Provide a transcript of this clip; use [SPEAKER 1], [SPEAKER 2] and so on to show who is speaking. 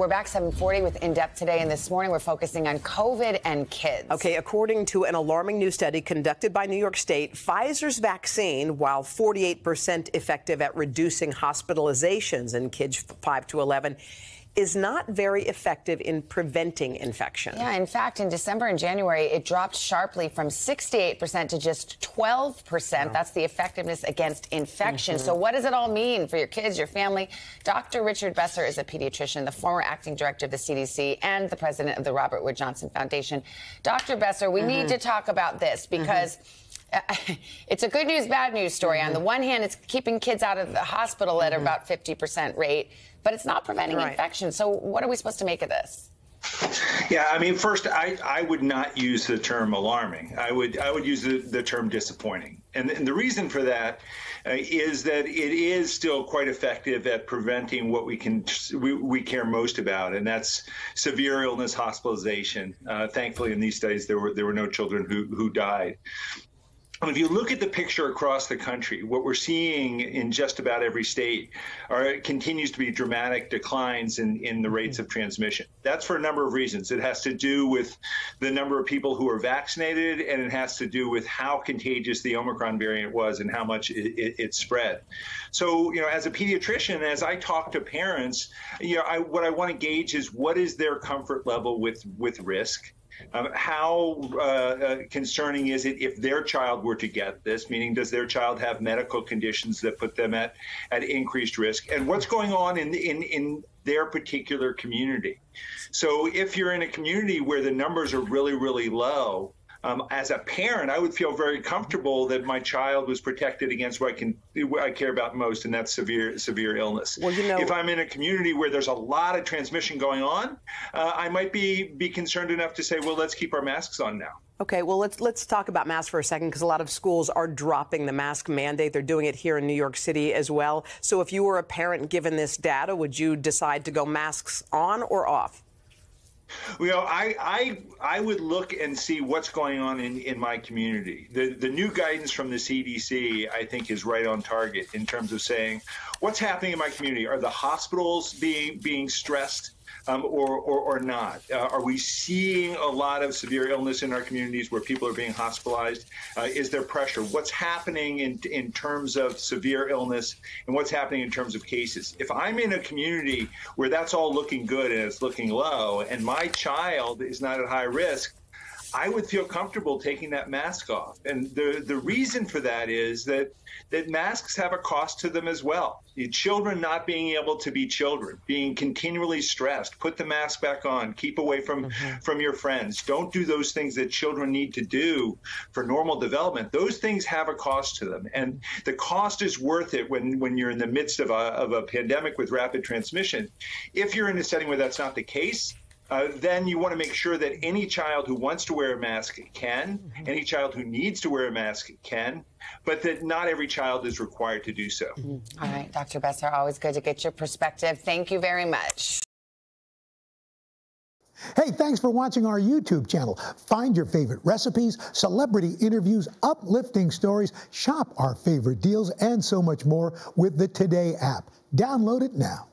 [SPEAKER 1] We're back 740 with In Depth today, and this morning we're focusing on COVID and kids.
[SPEAKER 2] Okay, according to an alarming new study conducted by New York State, Pfizer's vaccine, while 48% effective at reducing hospitalizations in kids 5 to 11, is not very effective in preventing infection.
[SPEAKER 1] Yeah, in fact, in December and January, it dropped sharply from 68% to just 12%. Wow. That's the effectiveness against infection. Mm-hmm. So, what does it all mean for your kids, your family? Dr. Richard Besser is a pediatrician, the former acting director of the CDC, and the president of the Robert Wood Johnson Foundation. Dr. Besser, we mm-hmm. need to talk about this because. Mm-hmm it's a good news, bad news story. Mm-hmm. On the one hand, it's keeping kids out of the hospital at mm-hmm. about 50% rate, but it's not preventing right. infection. So, what are we supposed to make of this?
[SPEAKER 3] Yeah, I mean, first, I, I would not use the term alarming. I would I would use the, the term disappointing, and, and the reason for that uh, is that it is still quite effective at preventing what we can we, we care most about, and that's severe illness, hospitalization. Uh, thankfully, in these studies, there were there were no children who who died if you look at the picture across the country, what we're seeing in just about every state are continues to be dramatic declines in, in the rates of transmission. That's for a number of reasons. It has to do with the number of people who are vaccinated, and it has to do with how contagious the Omicron variant was and how much it, it, it spread. So, you know, as a pediatrician, as I talk to parents, you know, I, what I want to gauge is what is their comfort level with with risk um, how uh, uh, concerning is it if their child were to get this? Meaning, does their child have medical conditions that put them at, at increased risk? And what's going on in, in, in their particular community? So, if you're in a community where the numbers are really, really low, um, as a parent, I would feel very comfortable that my child was protected against what I can what I care about most, and that's severe severe illness. Well, you know, if I'm in a community where there's a lot of transmission going on, uh, I might be be concerned enough to say, well, let's keep our masks on now.
[SPEAKER 2] Okay, well let's let's talk about masks for a second because a lot of schools are dropping the mask mandate. They're doing it here in New York City as well. So if you were a parent given this data, would you decide to go masks on or off?
[SPEAKER 3] You know, I, I I would look and see what's going on in, in my community. The the new guidance from the CDC, I think, is right on target in terms of saying what's happening in my community. Are the hospitals being being stressed? Um, or, or, or, not? Uh, are we seeing a lot of severe illness in our communities where people are being hospitalized? Uh, is there pressure? What's happening in, in terms of severe illness and what's happening in terms of cases? If I'm in a community where that's all looking good and it's looking low, and my child is not at high risk, I would feel comfortable taking that mask off. And the, the reason for that is that, that masks have a cost to them as well. The children not being able to be children, being continually stressed, put the mask back on, keep away from, mm-hmm. from your friends. Don't do those things that children need to do for normal development. Those things have a cost to them. And the cost is worth it when, when you're in the midst of a, of a pandemic with rapid transmission. If you're in a setting where that's not the case, uh, then you want to make sure that any child who wants to wear a mask can, mm-hmm. any child who needs to wear a mask can, but that not every child is required to do so.
[SPEAKER 1] Mm-hmm. All right, Dr. Besser, always good to get your perspective. Thank you very much.
[SPEAKER 4] Hey, thanks for watching our YouTube channel. Find your favorite recipes, celebrity interviews, uplifting stories, shop our favorite deals, and so much more with the Today app. Download it now.